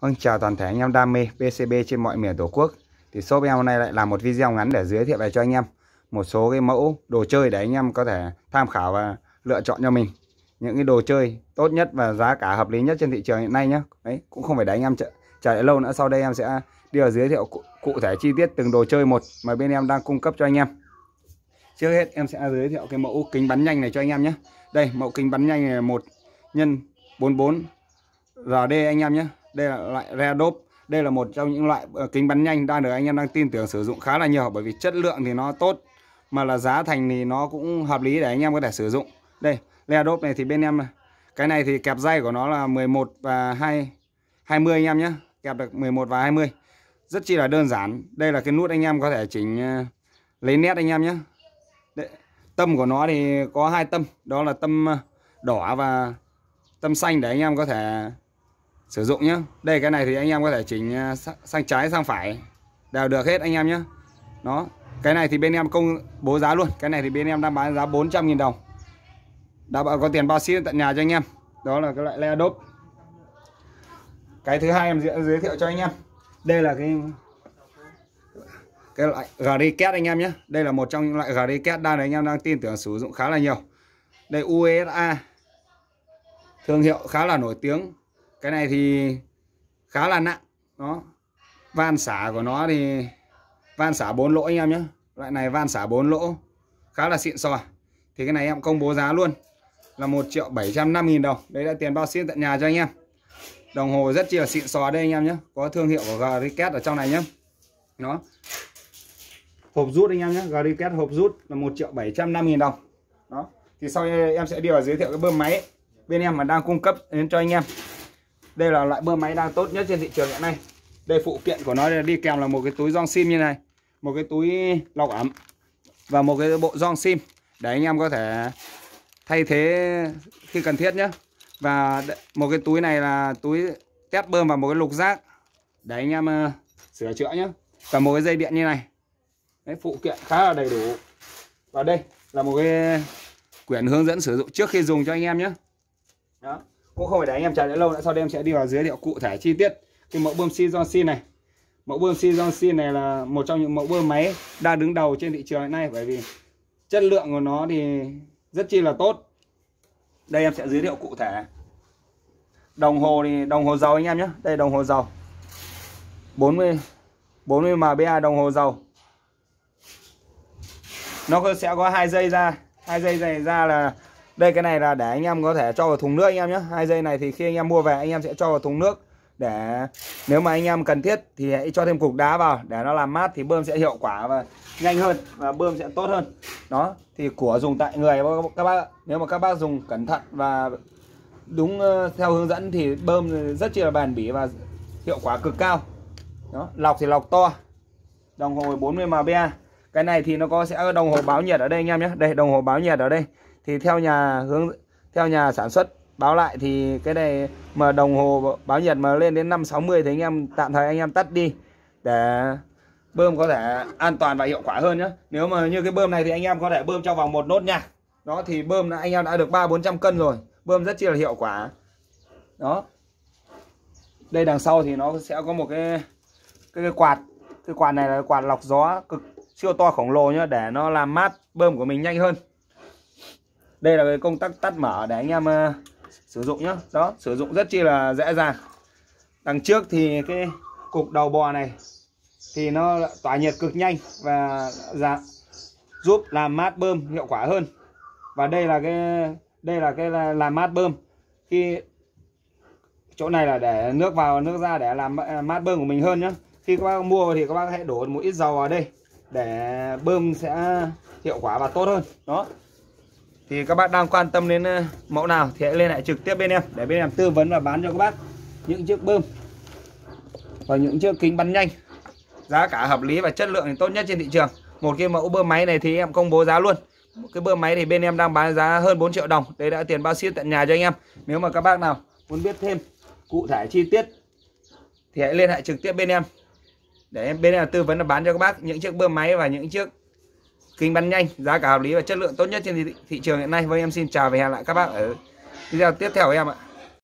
Vâng, chào toàn thể anh em đam mê PCB trên mọi miền Tổ quốc. Thì shop em hôm nay lại làm một video ngắn để giới thiệu về cho anh em một số cái mẫu đồ chơi để anh em có thể tham khảo và lựa chọn cho mình những cái đồ chơi tốt nhất và giá cả hợp lý nhất trên thị trường hiện nay nhé. Đấy, cũng không phải để anh em chờ, chờ lâu nữa. Sau đây em sẽ đi vào giới thiệu cụ, cụ thể chi tiết từng đồ chơi một mà bên em đang cung cấp cho anh em. Trước hết em sẽ giới thiệu cái mẫu kính bắn nhanh này cho anh em nhé. Đây, mẫu kính bắn nhanh này là một nhân 44 RD anh em nhé đây là loại Redop đây là một trong những loại ờ, kính bắn nhanh đang được anh em đang tin tưởng sử dụng khá là nhiều bởi vì chất lượng thì nó tốt mà là giá thành thì nó cũng hợp lý để anh em có thể sử dụng. Đây Redop này thì bên em cái này thì kẹp dây của nó là 11 và 2 20 anh em nhé. Kẹp được 11 và 20 rất chi là đơn giản. Đây là cái nút anh em có thể chỉnh ờ, lấy nét anh em nhé. Đấy, tâm của nó thì có hai tâm. Đó là tâm ờ, đỏ và tâm xanh để anh em có thể sử dụng nhé đây, cái này thì anh em có thể chỉnh à, sang trái, sang phải. Đều được hết anh em nhé nó cái này thì bên em công bố giá luôn. Cái này thì bên em đang bán giá 400.000 đồng. Đã có tiền bao ship tận nhà cho anh em. Đó là cái loại le đốp. Cái thứ hai em giới thiệu cho anh em. Đây là cái cái loại Griket anh em nhé đây là một trong những loại Griket đang anh em đang tin tưởng sử dụng khá là nhiều. Đây USA thương hiệu khá là nổi tiếng cái này thì khá là nặng, nó, van xả của nó thì van xả bốn lỗ anh em nhé. Loại này van xả bốn lỗ, khá là xịn sò. Thì cái này em công bố giá luôn, là 1 triệu 705 nghìn đồng. Đấy là tiền bao ship tận nhà cho anh em. Đồng hồ rất chi là xịn sò đây anh em nhé. Có thương hiệu của Griket ở trong này nhé. Nó hộp rút anh em nhé. Griket hộp rút là 1 triệu 705 nghìn đồng. Đó. Thì sau em sẽ đi vào giới thiệu cái bơm máy bên em mà đang cung cấp đến cho anh em đây là loại bơm máy đang tốt nhất trên thị trường hiện nay. Đây phụ kiện của nó đi kèm là một cái túi gioăng sim như này một cái túi lọc ẩm và một cái bộ gioăng sim để anh em có thể thay thế khi cần thiết nhé và một cái túi này là túi test bơm và một cái lục rác để anh em uh, sửa chữa nhé và một cái dây điện như này. Đấy, phụ kiện khá là đầy đủ. Và đây là một cái quyển hướng dẫn sử dụng trước khi dùng cho anh em nhé đó cũng không phải để anh em chờ đợi lâu nữa sau đây em sẽ đi vào giới thiệu cụ thể chi tiết. Cái mẫu bơm Sijonsin này. Mẫu bơm Sijonsin này là một trong những mẫu bơm máy đang đứng đầu trên thị trường hiện nay, bởi vì chất lượng của nó thì rất chi là tốt. Đây em sẽ giới thiệu cụ thể. Đồng hồ thì, đồng hồ dầu anh em nhé. Đây, đồng hồ dầu. 40 40 mba đồng hồ dầu. Nó sẽ có hai dây ra. Hai dây này ra là đây, cái này là để anh em có thể cho vào thùng nước anh em nhé. Hai dây này thì khi anh em mua về, anh em sẽ cho vào thùng nước. Để nếu mà anh em cần thiết thì hãy cho thêm cục đá vào. Để nó làm mát thì bơm sẽ hiệu quả và nhanh hơn và bơm sẽ tốt hơn. Đó, thì của dùng tại người các bác nếu mà các bác dùng cẩn thận và đúng ờ, theo hướng dẫn thì bơm rất chi là bền bỉ và hiệu quả cực cao. Đó, lọc thì lọc to. Đồng hồ 40 mba cái này thì nó có sẽ đồng hồ báo nhiệt ở đây anh em nhé. Đây, đồng hồ báo nhiệt ở đây thì theo nhà hướng theo nhà sản xuất báo lại thì cái này mà đồng hồ báo nhiệt mà lên đến 560 thì anh em tạm thời anh em tắt đi để bơm có thể an toàn và hiệu quả hơn nhé nếu mà như cái bơm này thì anh em có thể bơm trong vòng một nốt nha. Đó thì bơm là anh em đã được ba bốn trăm cân rồi bơm rất chi là hiệu quả. Đó. Đây đằng sau thì nó sẽ có một cái cái, cái quạt. Cái quạt này là quạt lọc gió cực siêu to khổng lồ nhá để nó làm mát bơm của mình nhanh hơn đây là cái công tắc tắt mở để anh em uh, sử dụng nhá. Đó sử dụng rất chi là dễ dàng. Đằng trước thì cái cục đầu bò này thì nó tỏa nhiệt cực nhanh và dạ, giúp làm mát bơm hiệu quả hơn. Và đây là cái đây là cái là làm mát bơm. Khi chỗ này là để nước vào nước ra để làm mát bơm của mình hơn nhá. Khi các bác mua thì các bác hãy đổ một ít dầu vào đây để bơm sẽ hiệu quả và tốt hơn. Đó thì các bác đang quan tâm đến ờ, mẫu nào thì hãy liên hệ trực tiếp bên em để bên em tư vấn và bán cho các bác những chiếc bơm và những chiếc kính bắn nhanh. Giá cả hợp lý và chất lượng thì tốt nhất trên thị trường. Một cái mẫu bơm máy này thì em công bố giá luôn. Một cái bơm máy thì bên em đang bán giá hơn 4 triệu đồng. Đây đã tiền bao ship tận nhà cho anh em. Nếu mà các bác nào muốn biết thêm cụ thể chi tiết thì hãy liên hệ trực tiếp bên em để em bên em tư vấn và bán cho các bác những chiếc bơm máy và những chiếc kinh bán nhanh giá cả hợp lý và chất lượng tốt nhất trên thị, thị trường hiện nay. Với vâng, em xin chào và hẹn lại các bác. Ở video tiếp theo của em ạ.